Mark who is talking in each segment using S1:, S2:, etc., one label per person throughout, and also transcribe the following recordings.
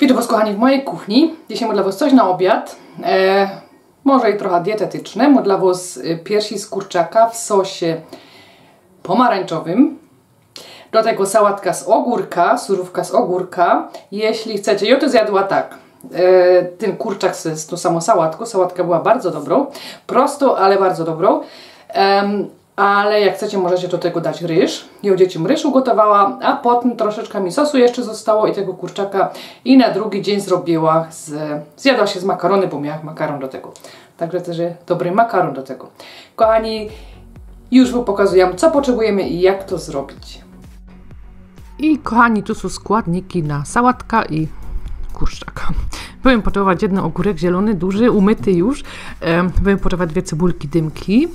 S1: Witam Was kochani w mojej kuchni. Dzisiaj mam dla Was coś na obiad. E, może i trochę dietetyczne. Mam dla Was e, piersi z kurczaka w sosie pomarańczowym. Do tego sałatka z ogórka, surówka z ogórka. Jeśli chcecie, ja to zjadła tak. E, ten kurczak z, tą samą sałatką. Sałatka była bardzo dobrą. Prosto, ale bardzo dobrą. Ale jak chcecie, możecie do tego dać ryż. Ja dzieciom ryż ugotowała, a potem troszeczkę mi sosu jeszcze zostało i tego kurczaka i na drugi dzień zrobiła z, zjadła się z makarony, bo miałam makaron do tego. Także też dobry makaron do tego. Kochani, już Wam pokazuję, co potrzebujemy i jak to zrobić.
S2: I kochani, tu są składniki na sałatka i kurczaka. Byłem potrzebować jeden ogórek zielony, duży, umyty już. Byłem potrzebować dwie cebulki dymki.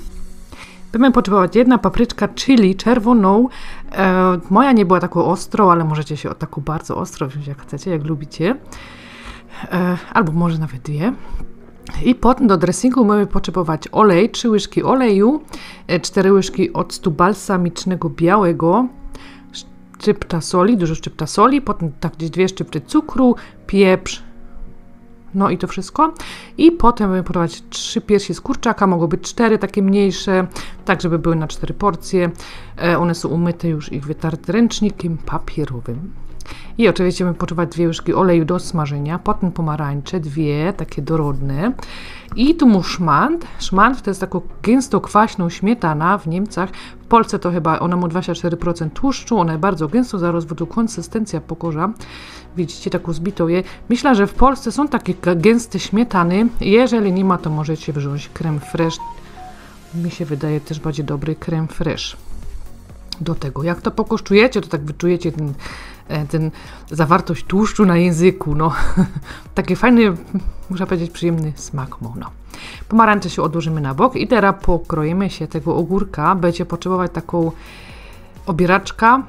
S2: Będziemy potrzebować jedna papryczka chili czerwoną. E, moja nie była taką ostrą, ale możecie się o taką bardzo ostro wziąć jak chcecie, jak lubicie. E, albo może nawet dwie. I potem do dressingu mamy potrzebować olej, 3 łyżki oleju, 4 e, łyżki octu balsamicznego białego, szczypta soli, dużo szczypta soli, potem tak gdzieś dwie szczypty cukru, pieprz, no i to wszystko. I potem będziemy podawać trzy piersi z kurczaka, mogą być cztery takie mniejsze, tak żeby były na cztery porcje. E, one są umyte już i wytarte ręcznikiem papierowym. I oczywiście będziemy potrzebować dwie łyżki oleju do smażenia, potem pomarańcze, dwie, takie dorodne. I tu mu szmand. Szmand to jest taką gęsto kwaśną śmietana w Niemcach. W Polsce to chyba ona ma 24% tłuszczu, ona jest bardzo gęsto, zaraz tu konsystencja pokorza. Widzicie taką zbitą je. Myślę, że w Polsce są takie gęste śmietany. Jeżeli nie ma, to możecie wziąć krem fresh. Mi się wydaje też bardziej dobry krem fresh do tego. Jak to pokoszczujecie, to tak wyczujecie ten, ten zawartość tłuszczu na języku. No. Taki fajny, muszę powiedzieć, przyjemny smak mu. No. Pomarańcze się odłożymy na bok i teraz pokroimy się tego ogórka. Będziecie potrzebować taką obieraczka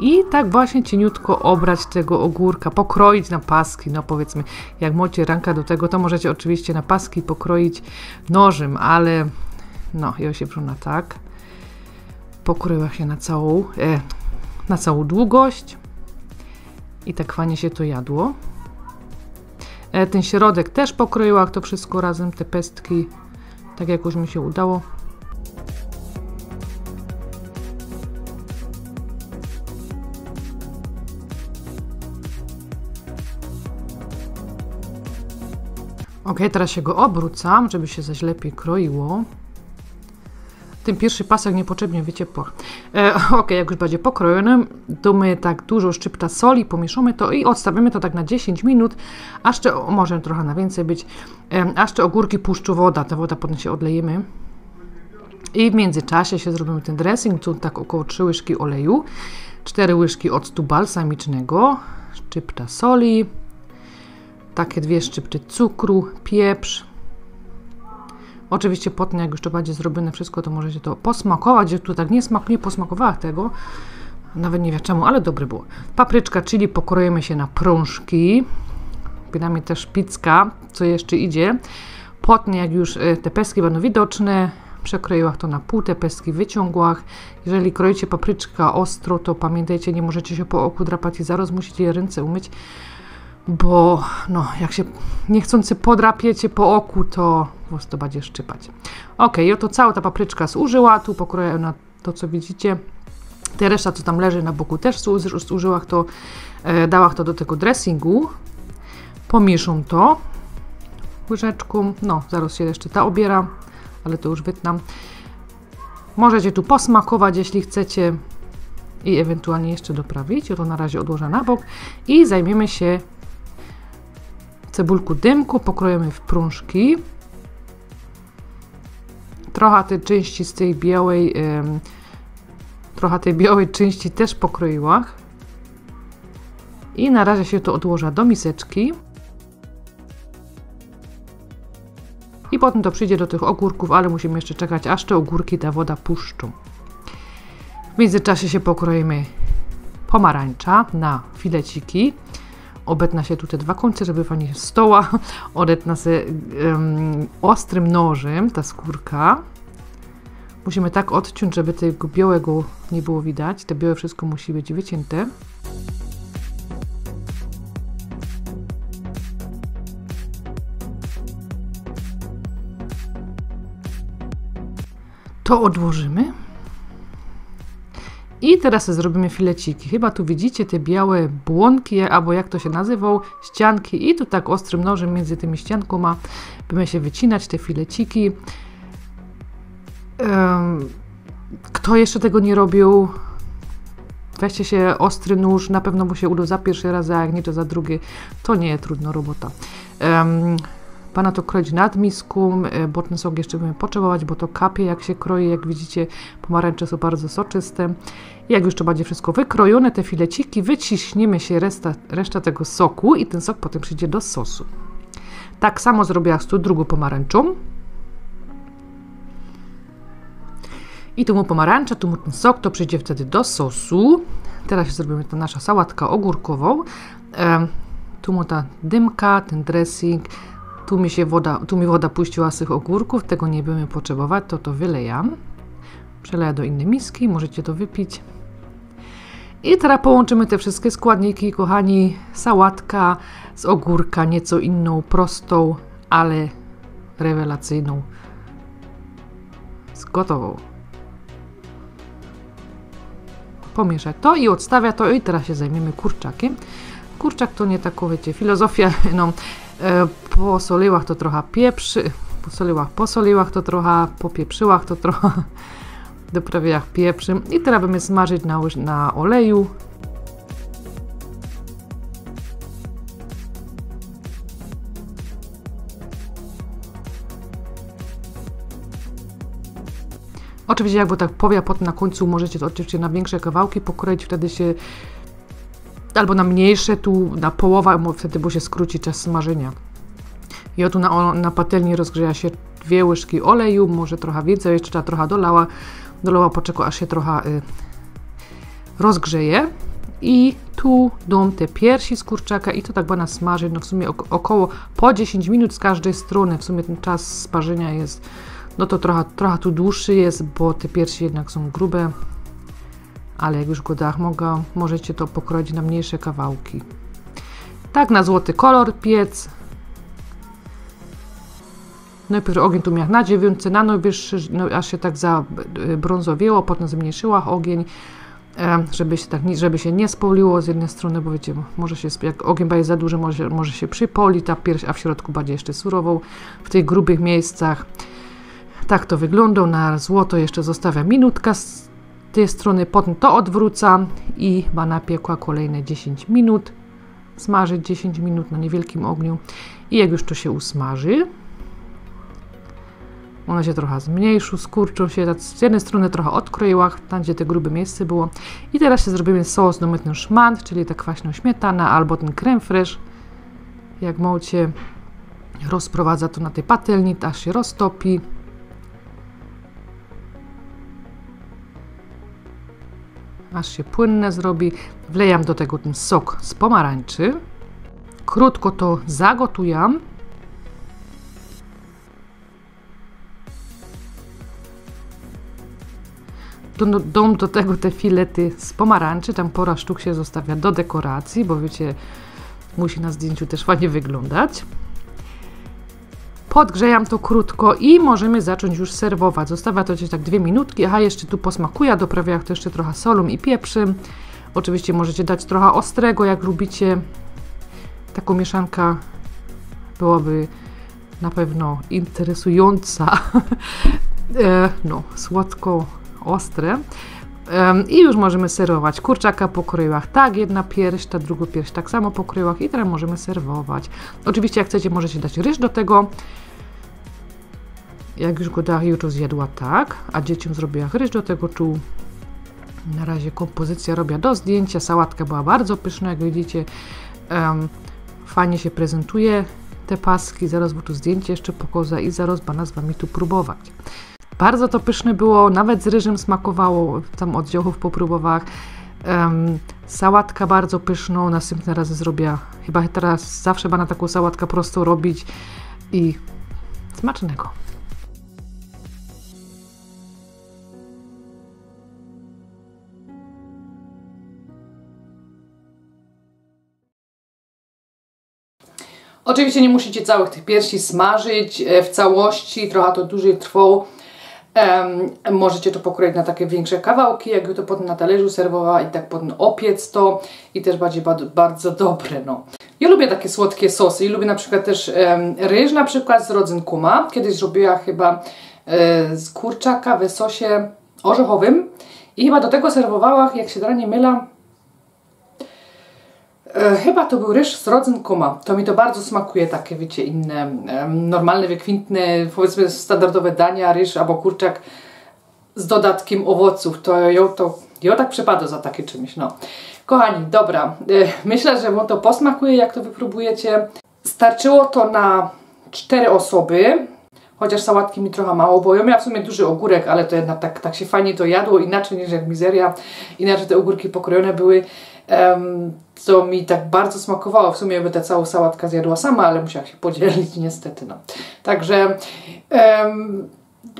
S2: i tak właśnie cieniutko obrać tego ogórka, pokroić na paski, no powiedzmy, jak macie ranka do tego, to możecie oczywiście na paski pokroić nożem, ale no, ja się na tak pokryła się na całą, e, na całą długość i tak fajnie się to jadło. E, ten środek też pokroiła to wszystko razem, te pestki, tak jak już mi się udało. Ok, teraz się go obrócam, żeby się zaś lepiej kroiło ten pierwszy pasek niepotrzebnie, wiecie, po. E, ok, jak już będzie pokrojony, to my tak dużo szczypta soli, pomieszamy to i odstawimy to tak na 10 minut, aż te, może trochę na więcej być, e, aż te ogórki puszczą woda, ta woda potem się odlejemy. I w międzyczasie się zrobimy ten dressing, tu tak około 3 łyżki oleju, 4 łyżki octu balsamicznego, szczypta soli, takie dwie szczypty cukru, pieprz, Oczywiście potem, jak już to będzie zrobione wszystko, to możecie to posmakować. Ja tu tak nie, smak, nie posmakowała tego, nawet nie wiem czemu, ale dobry było. Papryczka, czyli pokroimy się na prążki. Przynajmniej też pizka, co jeszcze idzie. Potem, jak już e, te peski będą widoczne, przekroiła to na pół, te peski wyciągłach. Jeżeli kroicie papryczka ostro, to pamiętajcie, nie możecie się po oku drapać i zaraz musicie ręce umyć, bo no, jak się niechcący podrapiecie po oku, to po prostu będzie szczypać. Ok, oto cała ta papryczka zużyła, tu pokroję na to, co widzicie. Te reszta, co tam leży na boku, też zużyła to, e, dała to do tego dressingu. Pomieszam to łyżeczką. No, zaraz się jeszcze ta obiera, ale to już wytnam. Możecie tu posmakować, jeśli chcecie i ewentualnie jeszcze doprawić. To na razie odłożę na bok i zajmiemy się cebulku dymku, pokrojemy w prążki. Trochę tej części z tej białej, trochę tej białej części też pokroiła. I na razie się to odłoża do miseczki. I potem to przyjdzie do tych ogórków, ale musimy jeszcze czekać, aż te ogórki ta woda puszczą. W międzyczasie się pokroimy pomarańcza na fileciki obetna się tu te dwa końce, żeby pani stoła, odetna się um, ostrym nożem ta skórka. Musimy tak odciąć, żeby tego białego nie było widać. Te białe wszystko musi być wycięte. To odłożymy. I teraz zrobimy fileciki. Chyba tu widzicie te białe błonki, albo jak to się nazywał, ścianki. I tu tak ostrym nożem między tymi ściankoma będziemy się wycinać te fileciki. Kto jeszcze tego nie robił, weźcie się ostry nóż, na pewno mu się uda za pierwszy raz, a jak nie to za drugi, to nie jest trudna robota. Um, Pana to kroić nad miską, e, bo ten sok jeszcze będziemy potrzebować, bo to kapie jak się kroi, jak widzicie pomarańcze są bardzo soczyste. Jak już to będzie wszystko wykrojone, te fileciki, wyciśniemy się reszta, reszta tego soku i ten sok potem przyjdzie do sosu. Tak samo zrobiłam z tu drugą pomarańczą. I tu mu pomarańcza, tu mu ten sok, to przyjdzie wtedy do sosu. Teraz zrobimy to nasza sałatka ogórkową. E, tu mu ta dymka, ten dressing, tu mi się woda, tu mi woda puściła z tych ogórków, tego nie będziemy potrzebować, to to wylejam. Przeleję do innej miski, możecie to wypić. I teraz połączymy te wszystkie składniki, kochani. Sałatka z ogórka, nieco inną, prostą, ale rewelacyjną. Z gotową. Pomieszać to i odstawia to i teraz się zajmiemy kurczakiem. Kurczak to nie taką, wiecie, filozofia, no, e, po soliłach to trochę pieprzy, po soliłach, po soliłach to trochę, po pieprzyłach to trochę, doprawiach pieprzy. I teraz będziemy smażyć na, na oleju. Oczywiście jakby tak powie, a potem na końcu możecie to oczywiście na większe kawałki pokroić, wtedy się albo na mniejsze, tu na połowę, bo wtedy się skróci czas smażenia. Ja tu na, na patelni rozgrzeja się dwie łyżki oleju, może trochę więcej, jeszcze trochę dolała, dolała poczekał, aż się trochę y, rozgrzeje. I tu dom te piersi z kurczaka i to tak będę smażyć, no w sumie około po 10 minut z każdej strony, w sumie ten czas sparzenia jest, no to trochę, trochę tu dłuższy jest, bo te piersi jednak są grube, ale jak już go dach mogę, możecie to pokroić na mniejsze kawałki. Tak na złoty kolor piec. Najpierw ogień tu miał na dziewiątce, na najwyższy, no, aż się tak zabrązowiło, potem zmniejszyła ogień, e, żeby się, tak, żeby się nie spoliło z jednej strony, bo wiecie, może się, jak ogień będzie za duży, może, może się przypoli ta pierś, a w środku będzie jeszcze surową w tych grubych miejscach. Tak to wygląda, na złoto jeszcze zostawia minutka tej strony, potem to odwrócam i bana piekła kolejne 10 minut. Smażyć 10 minut na niewielkim ogniu i jak już to się usmaży, ona się trochę zmniejszy, skurczą się, z jednej strony trochę odkroiła, tam gdzie te grube miejsce było. I teraz się zrobimy sos do mytny szmant, czyli ta kwaśna śmietana albo ten creme fraiche. Jak mocie rozprowadza to na tej patelni, aż się roztopi. Aż się płynne zrobi. Wlejam do tego ten sok z pomarańczy. Krótko to zagotujam. Dom do tego te filety z pomarańczy, tam pora sztuk się zostawia do dekoracji, bo wiecie, musi na zdjęciu też ładnie wyglądać. Podgrzejam to krótko i możemy zacząć już serwować. Zostawia to gdzieś tak dwie minutki. Aha, jeszcze tu posmakuję, doprawiam to jeszcze trochę solą i pieprzem. Oczywiście możecie dać trochę ostrego, jak lubicie. Taką mieszanka byłaby na pewno interesująca. E, no, I już możemy serwować. Kurczaka po tak, jedna pierś, ta druga pierś tak samo po i teraz możemy serwować. Oczywiście jak chcecie możecie dać ryż do tego. Jak już go Dariusz zjadła tak, a dzieciom zrobiła ryż do tego czuł. Na razie kompozycja robię do zdjęcia. Sałatka była bardzo pyszna, jak widzicie. Um, fajnie się prezentuje te paski. Zaraz bo tu zdjęcie jeszcze pokoza i zaraz bana z Wami tu próbować. Bardzo to pyszne było, nawet z ryżem smakowało, tam oddziałów po próbowach. Um, sałatka bardzo pyszną, następne razy zrobię, chyba teraz zawsze będę taką sałatkę prostą robić i smacznego.
S1: Oczywiście nie musicie całych tych piersi smażyć e, w całości, trochę to dłużej trwało. Możecie to pokroić na takie większe kawałki, jakby to potem na talerzu serwowała i tak potem opiec to i też będzie bardzo dobre, no. Ja lubię takie słodkie sosy i lubię na przykład też ryż na przykład z rodzynkuma. Kiedyś zrobiła chyba e, z kurczaka w sosie orzechowym i chyba do tego serwowała, jak się nie myla, e, chyba to był ryż z rodzynkuma. To mi to bardzo smakuje, takie wiecie, inne, normalne, wykwintne, powiedzmy standardowe dania, ryż albo kurczak z dodatkiem owoców. To ją to, ją tak przypada za takie czymś, no. Kochani, dobra, e, myślę, że Wam to posmakuje, jak to wypróbujecie. Starczyło to na cztery osoby, chociaż sałatki mi trochę mało, bo ja miałam w sumie duży ogórek, ale to jednak tak, tak się fajnie to jadło, inaczej niż jak mizeria, inaczej te ogórki pokrojone były, co mi tak bardzo smakowało. W sumie by ta cała sałatka zjadła sama, ale musiała się podzielić niestety, no. Także um,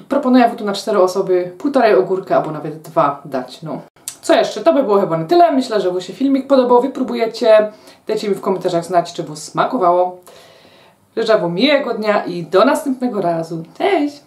S1: proponuję tu na cztery osoby półtorej ogórka, albo nawet dwa dać, no. Co jeszcze? To by było chyba na tyle. Myślę, że Wam się filmik podobał. Wypróbujecie. Dajcie mi w komentarzach znać, czy Wam smakowało. Życzę Wam miłego dnia i do następnego razu. Cześć!